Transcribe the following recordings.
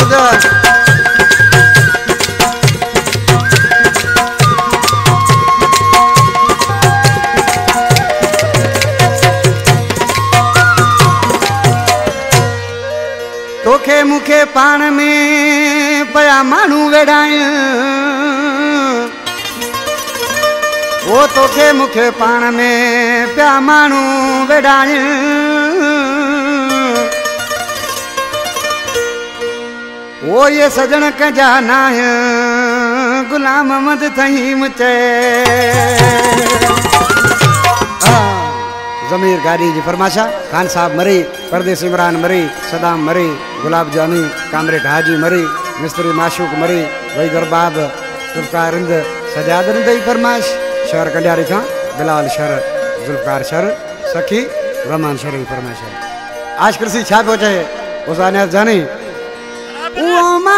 सदा तोखे मूंखे पाण में पिया माण्हू वेड़ाइनि उहो तोखे मूंखे पाण में पया माण्हू वेड़ाइनि वो ये सजन कजाना गुलाम अहमद थहीम चे हाँ, जमीर गारी जी फरमाशा, खान साहब मरी, परदेस इमरान मरी, सदाम मरी, गुलाब जानी कामरेड हाजी मरी, मिस्त्री माशूक मरी वही दरबाब जुल्फारिंद सजादन दई फरमाश। शहर कल्याणी खां, बिलाल शर जुल्फार शर सखी रहमान शर फरमाश। आज कृषि छा पहुँचे, उस जानी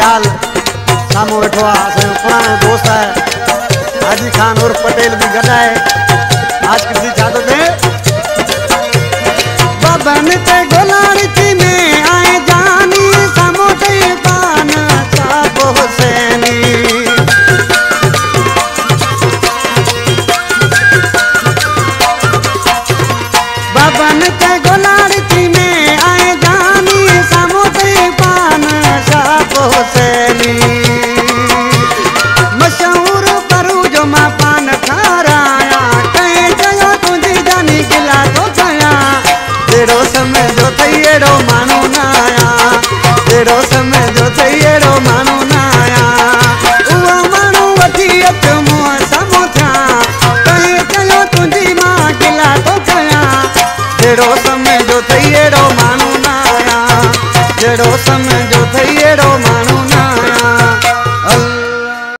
ख्याल। सामो वेठो आहे दोस्त आहे हाजी खान और पटेल भी गॾु है आज किसी जादू में बबन ते गोलाणी धैयड़ो समझो धैयड़ो